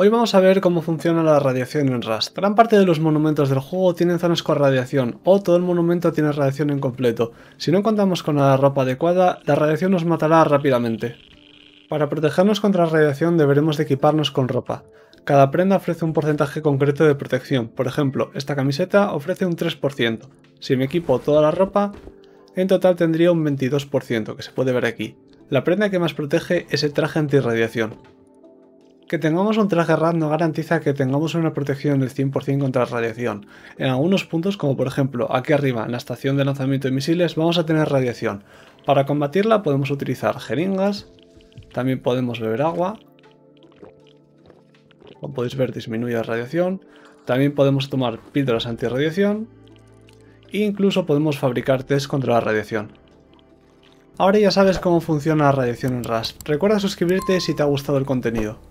Hoy vamos a ver cómo funciona la radiación en Rust. Gran parte de los monumentos del juego tienen zonas con radiación, o todo el monumento tiene radiación incompleto. Si no contamos con la ropa adecuada, la radiación nos matará rápidamente. Para protegernos contra la radiación deberemos de equiparnos con ropa. Cada prenda ofrece un porcentaje concreto de protección, por ejemplo, esta camiseta ofrece un 3%. Si me equipo toda la ropa, en total tendría un 22%, que se puede ver aquí. La prenda que más protege es el traje antirradiación. Que tengamos un traje RAD no garantiza que tengamos una protección del 100% contra radiación. En algunos puntos, como por ejemplo aquí arriba en la estación de lanzamiento de misiles, vamos a tener radiación. Para combatirla podemos utilizar jeringas, también podemos beber agua, como podéis ver disminuye la radiación, también podemos tomar píldoras antirradiación e incluso podemos fabricar test contra la radiación. Ahora ya sabes cómo funciona la radiación en Rust. Recuerda suscribirte si te ha gustado el contenido.